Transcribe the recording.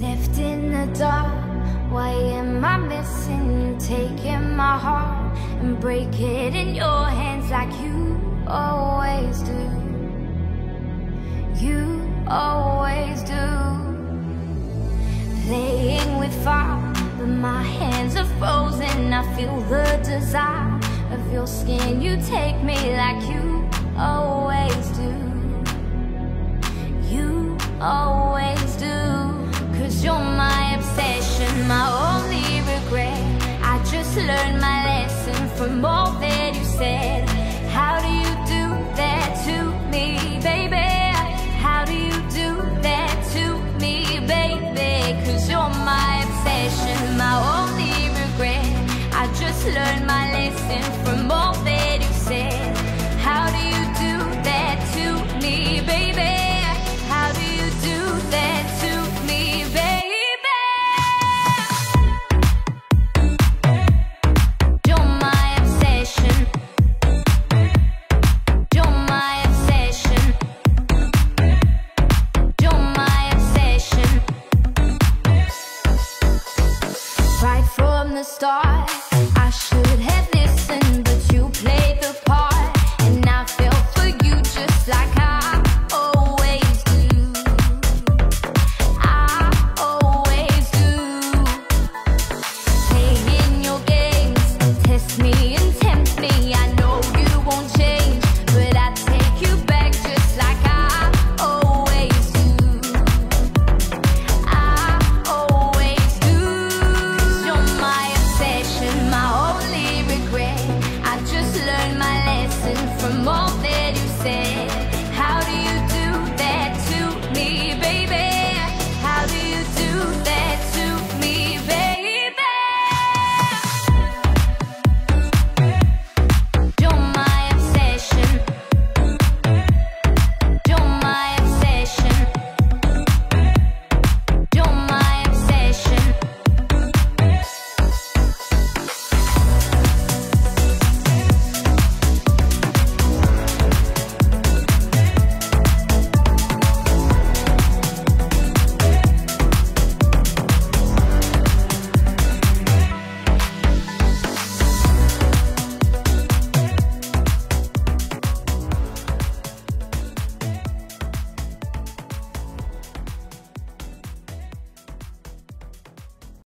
Left in the dark, why am I missing? Taking my heart and break it in your hands like you always do. You always do. Playing with fire, but my hands are frozen. I feel the desire of your skin. You take me like you always do. You always my only regret. I just learned my lesson from all that you said. How do you do that to me, baby? How do you do that to me, baby? Cause you're my obsession, my only regret. I just learned my lesson the start.